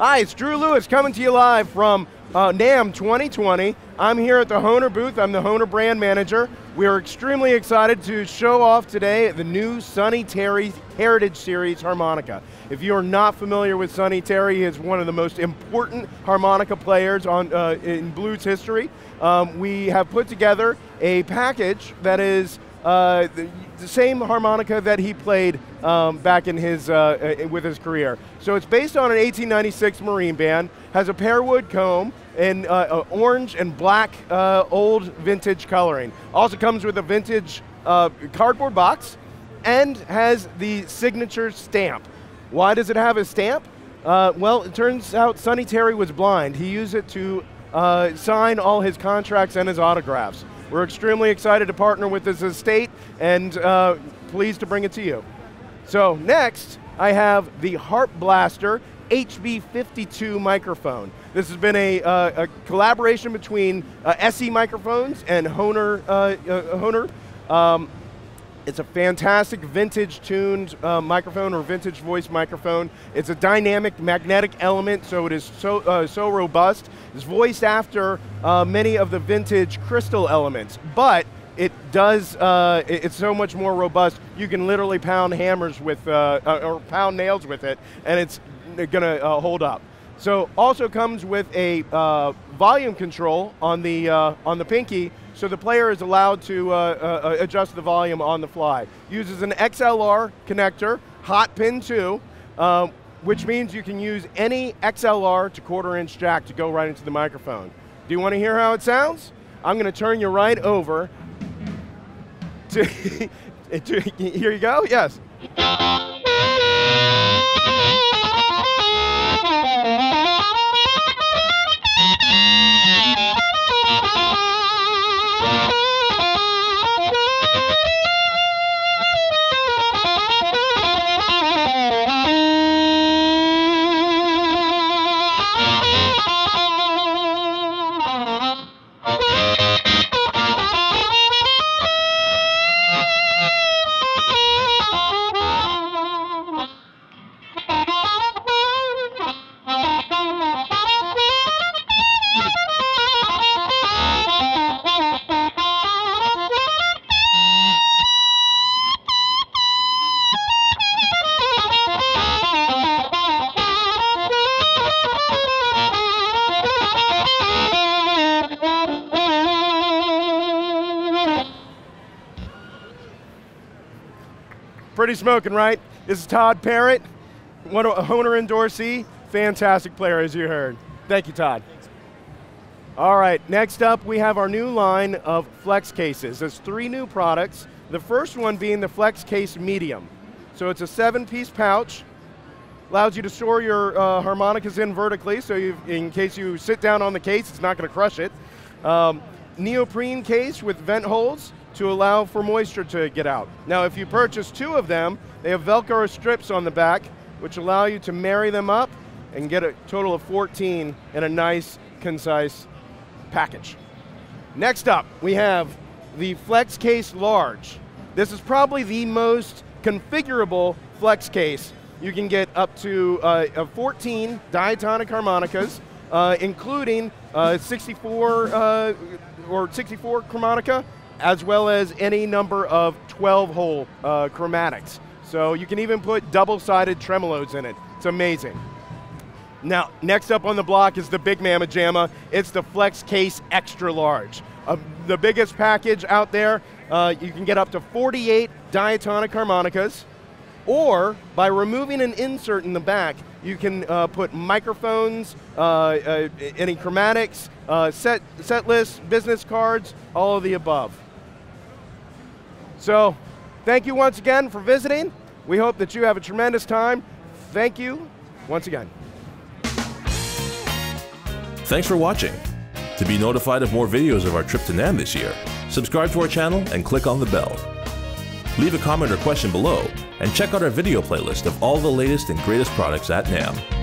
Hi, it's Drew Lewis coming to you live from uh, NAMM 2020. I'm here at the Hohner booth. I'm the Hohner brand manager. We are extremely excited to show off today the new Sonny Terry Heritage Series harmonica. If you are not familiar with Sonny Terry, he is one of the most important harmonica players on, uh, in blues history. Um, we have put together a package that is uh, the, the, same harmonica that he played um, back in his, uh, uh with his career. So it's based on an 1896 Marine band, has a pearwood comb, and uh, orange and black old vintage coloring. Also comes with a vintage cardboard box, and has the signature stamp. Why does it have a stamp? well, it turns out Sonny Terry was blind. He used it to sign all his contracts and his autographs. We're extremely excited to partner with this estate and uh, pleased to bring it to you. So next, I have the Harp Blaster HB52 microphone. This has been a, uh, a collaboration between uh, SE microphones and Hohner, uh, uh, Hohner um, it's a fantastic vintage tuned uh, microphone or vintage voice microphone. It's a dynamic magnetic element, so it is so, uh, so robust. It's voiced after uh, many of the vintage crystal elements, but it does, uh, it's so much more robust. You can literally pound hammers with, uh, uh, or pound nails with it, and it's gonna hold up. So also comes with a volume control on the, on the Pinky, so the player is allowed to uh, uh, adjust the volume on the fly. Uses an XLR connector, hot pin 2, uh, which means you can use any XLR to quarter inch jack to go right into the microphone. Do you want to hear how it sounds? I'm going to turn you right over to, to here you go, yes. Pretty smoking, right? This is Todd Parrott, one a Hohner endorsee, fantastic player as you heard. Thank you, Todd. All right, next up we have our new line of flex cases. There's three new products. The first one being the Flex Case Medium. So it's a seven-piece pouch, allows you to store your uh, harmonicas in vertically, so in case you sit down on the case, it's not going to crush it. Um, neoprene case with vent holes, to allow for moisture to get out. Now if you purchase two of them, they have Velcro strips on the back which allow you to marry them up and get a total of 14 in a nice, concise package. Next up, we have the Flex Case Large. This is probably the most configurable flex case. You can get up to uh, 14 diatonic harmonicas, uh, including uh, 64 uh, or 64 Chromonica, as well as any number of 12 hole uh, chromatics. So you can even put double-sided tremolos in it. It's amazing. Now, next up on the block is the big Mamma Jamma. It's the Flex Case Extra Large. Uh, the biggest package out there, uh, you can get up to 48 diatonic harmonicas, or by removing an insert in the back, you can uh, put microphones, uh, uh, any chromatics, uh, set, set lists, business cards, all of the above. So thank you once again for visiting. We hope that you have a tremendous time. Thank you once again. Thanks for watching. To be notified of more videos of our trip to NAMM this year, subscribe to our channel and click on the bell. Leave a comment or question below, and check out our video playlist of all the latest and greatest products at NAMM.